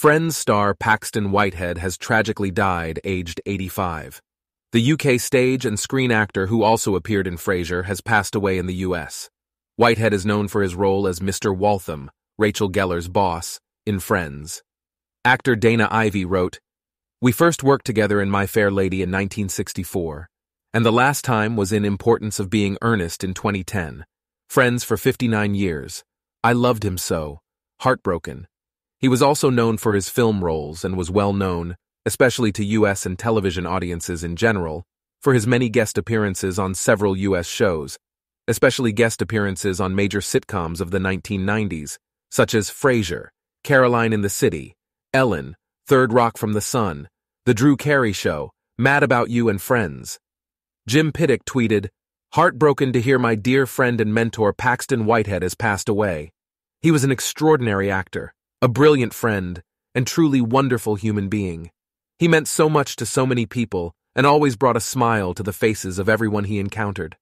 Friends star Paxton Whitehead has tragically died, aged 85. The UK stage and screen actor who also appeared in Frasier has passed away in the US. Whitehead is known for his role as Mr. Waltham, Rachel Geller's boss, in Friends. Actor Dana Ivey wrote, We first worked together in My Fair Lady in 1964, and the last time was in Importance of Being Earnest in 2010. Friends for 59 years. I loved him so. Heartbroken. He was also known for his film roles and was well known, especially to U.S. and television audiences in general, for his many guest appearances on several U.S. shows, especially guest appearances on major sitcoms of the 1990s, such as Frasier, Caroline in the City, Ellen, Third Rock from the Sun, The Drew Carey Show, Mad About You and Friends. Jim Piddock tweeted, Heartbroken to hear my dear friend and mentor Paxton Whitehead has passed away. He was an extraordinary actor, a brilliant friend, and truly wonderful human being. He meant so much to so many people and always brought a smile to the faces of everyone he encountered.